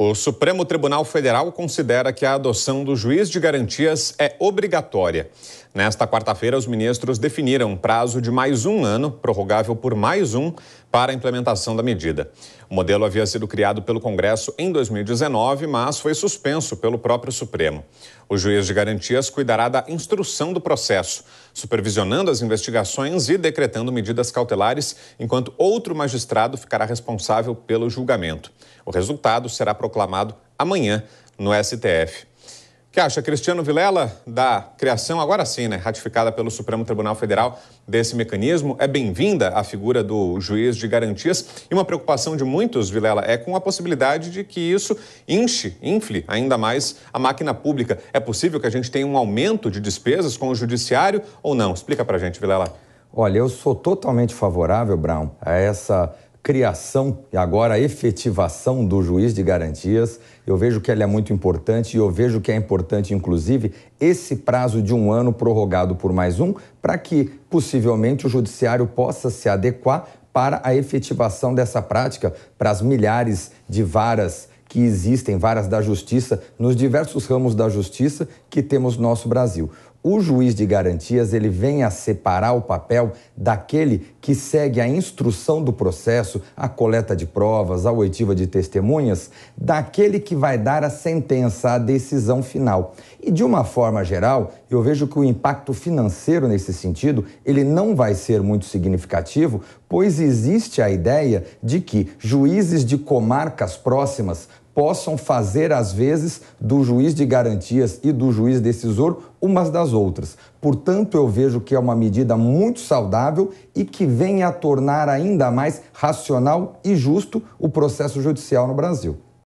O Supremo Tribunal Federal considera que a adoção do juiz de garantias é obrigatória. Nesta quarta-feira, os ministros definiram um prazo de mais um ano, prorrogável por mais um, para a implementação da medida. O modelo havia sido criado pelo Congresso em 2019, mas foi suspenso pelo próprio Supremo. O juiz de garantias cuidará da instrução do processo, supervisionando as investigações e decretando medidas cautelares, enquanto outro magistrado ficará responsável pelo julgamento. O resultado será proclamado amanhã no STF. Que acha, Cristiano Vilela, da criação, agora sim, né, ratificada pelo Supremo Tribunal Federal desse mecanismo? É bem-vinda a figura do juiz de garantias e uma preocupação de muitos, Vilela, é com a possibilidade de que isso enche, infle ainda mais a máquina pública. É possível que a gente tenha um aumento de despesas com o judiciário ou não? Explica pra gente, Vilela. Olha, eu sou totalmente favorável, Brown, a essa criação e agora a efetivação do juiz de garantias. Eu vejo que ela é muito importante e eu vejo que é importante, inclusive, esse prazo de um ano prorrogado por mais um, para que possivelmente o judiciário possa se adequar para a efetivação dessa prática para as milhares de varas que existem, varas da justiça, nos diversos ramos da justiça que temos no nosso Brasil o juiz de garantias ele vem a separar o papel daquele que segue a instrução do processo, a coleta de provas, a oitiva de testemunhas, daquele que vai dar a sentença, a decisão final. E de uma forma geral, eu vejo que o impacto financeiro nesse sentido, ele não vai ser muito significativo, pois existe a ideia de que juízes de comarcas próximas possam fazer, às vezes, do juiz de garantias e do juiz decisor umas das outras. Portanto, eu vejo que é uma medida muito saudável e que vem a tornar ainda mais racional e justo o processo judicial no Brasil.